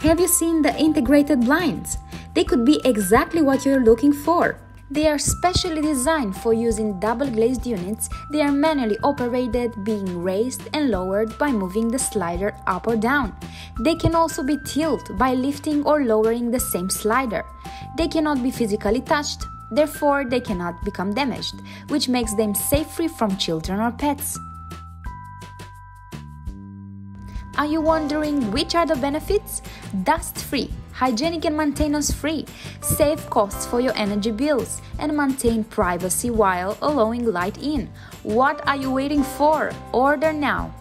Have you seen the integrated blinds? They could be exactly what you're looking for. They are specially designed for using double glazed units. They are manually operated, being raised and lowered by moving the slider up or down. They can also be tilted by lifting or lowering the same slider. They cannot be physically touched, therefore, they cannot become damaged, which makes them safe free from children or pets. Are you wondering which are the benefits? Dust free, hygienic and maintenance free, save costs for your energy bills, and maintain privacy while allowing light in. What are you waiting for? Order now!